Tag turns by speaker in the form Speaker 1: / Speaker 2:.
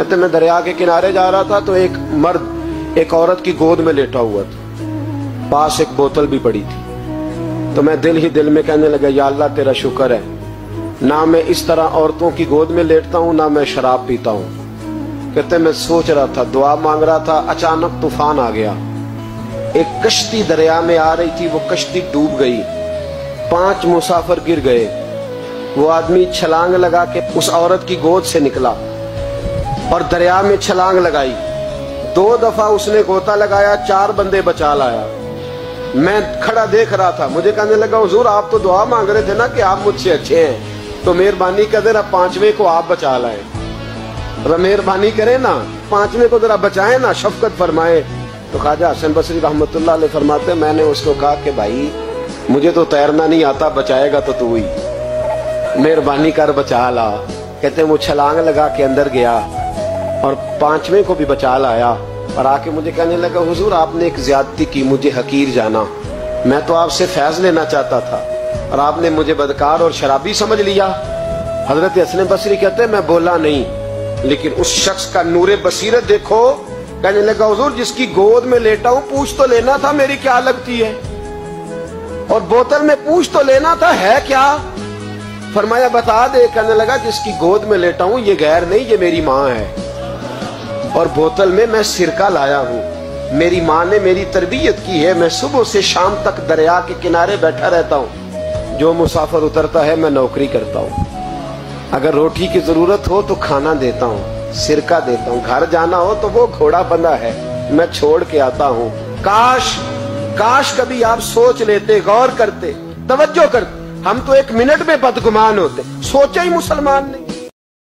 Speaker 1: کہتے میں دریا کے کنارے جا رہا تھا تو ایک مرد ایک عورت کی گود میں لیٹا ہوا تھا۔ پاس ایک بوتل بھی پڑی تھی۔ تو میں دل ہی دل میں کہنے لگا، یا اللہ، تیرا شکر ہے۔ نہ میں اس طرح عورتوں کی گود میں لیٹتا ہوں، نہ میں شراب پیتا ہوں۔ کہتے میں سوچ رہا تھا، دعا مانگ رہا تھا، اچانک طوفان آ گیا۔ ایک کشتی دریا میں آ رہی تھی، وہ کشتی ڈوب گئی۔ پانچ مسافر گر گئے۔ وہ آدمی چھلانگ لگا کے اس عورت کی گود سے نکلا۔ اور دریا میں چھلانگ لگائی۔ دو دفعہ اس نے گوتا لگایا، چار بندے بچا لایا۔ میں کھڑا دیکھ رہا تھا، مجھے کہنے لگا، حضور، آپ تو دعا مانگ رہے تھے نا کہ آپ مجھ سے اچھے ہیں۔ تو مہربانی کر ذرا پانچویں کو آپ بچا لائیں۔ مہربانی کریں نا، پانچویں کو ذرا بچائیں نا، شفقت فرمائے تو خواجہ حسن بصری رحمت اللہ علیہ فرماتے، میں نے اس کو کہا کہ بھائی، مجھے تو تیرنا نہیں آتا، بچائے گا تو تو ہی۔ مہربانی کر بچا لا۔ کہتے وہ چھلانگ لگا کے اندر گیا۔ اور پانچویں کو بھی بچا لایا اور آ کے مجھے کہنے لگا، حضور، آپ نے ایک زیادتی کی، مجھے حقیر جانا۔ میں تو آپ سے فیض لینا چاہتا تھا اور آپ نے مجھے بدکار اور شرابی سمجھ لیا۔ حضرت حسن بصری کہتے، میں بولا نہیں، لیکن اس شخص کا نور بصیرت دیکھو۔ کہنے لگا، حضور، جس کی گود میں لیٹا ہوں، پوچھ تو لینا تھا میری کیا لگتی ہے۔ اور بوتل میں پوچھ تو لینا تھا، ہے کیا؟ فرمایا، بتا دے۔ کہنے لگا، جس کی گود میں لیٹا ہوں، یہ غیر نہیں، یہ میری ماں ہے۔ اور بوتل میں میں سرکہ لایا ہوں۔ میری ماں نے میری تربیت کی ہے۔ میں صبح سے شام تک دریا کے کنارے بیٹھا رہتا ہوں۔ جو مسافر اترتا ہے میں نوکری کرتا ہوں۔ اگر روٹی کی ضرورت ہو تو کھانا دیتا ہوں، سرکہ دیتا ہوں۔ گھر جانا ہو تو وہ گھوڑا بندہ ہے۔ میں چھوڑ کے آتا ہوں۔ کاش کاش کبھی آپ سوچ لیتے، غور کرتے، توجہ کرتے۔ ہم تو ایک منٹ میں بدگمان ہوتے۔ سوچا ہی مسلمان نے